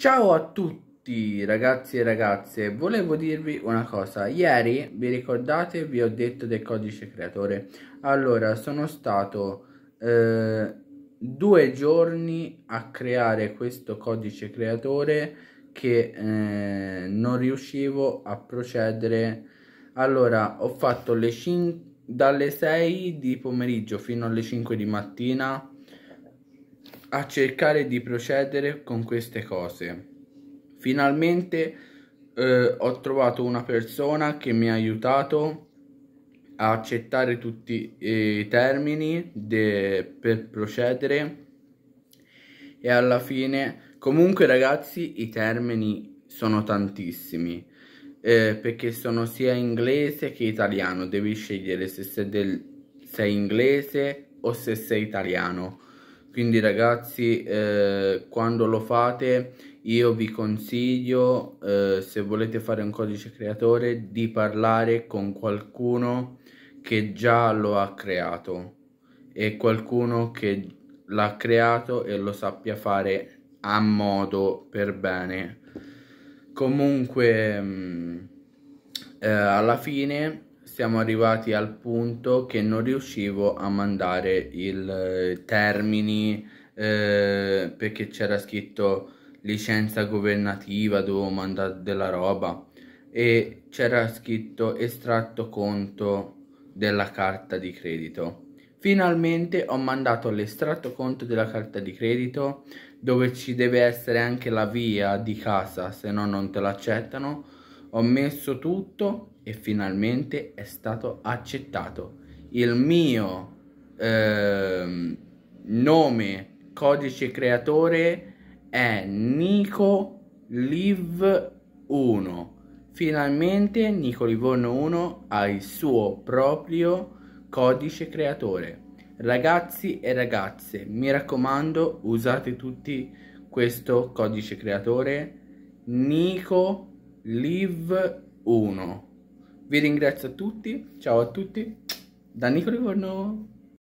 Ciao a tutti ragazzi e ragazze, volevo dirvi una cosa, ieri vi ricordate vi ho detto del codice creatore? Allora sono stato eh, due giorni a creare questo codice creatore che eh, non riuscivo a procedere, allora ho fatto le 5 dalle 6 di pomeriggio fino alle 5 di mattina a cercare di procedere con queste cose. Finalmente eh, ho trovato una persona che mi ha aiutato a accettare tutti i termini per procedere. E alla fine comunque ragazzi i termini sono tantissimi eh, perché sono sia inglese che italiano. Devi scegliere se sei, del, sei inglese o se sei italiano quindi ragazzi eh, quando lo fate io vi consiglio eh, se volete fare un codice creatore di parlare con qualcuno che già lo ha creato e qualcuno che l'ha creato e lo sappia fare a modo per bene. Comunque mh, mm, eh, alla fine siamo arrivati al punto che non riuscivo a mandare il eh, termini eh, perché c'era scritto licenza governativa, dovevo mandare della roba e c'era scritto estratto conto della carta di credito. Finalmente ho mandato l'estratto conto della carta di credito dove ci deve essere anche la via di casa, se no non te l'accettano. Ho messo tutto e finalmente è stato accettato. Il mio eh, nome codice creatore è Nico Live 1. Finalmente Nico Livorno 1 ha il suo proprio codice creatore. Ragazzi e ragazze, mi raccomando, usate tutti questo codice creatore Nico Live 1. Vi ringrazio a tutti, ciao a tutti, da Nico Livorno.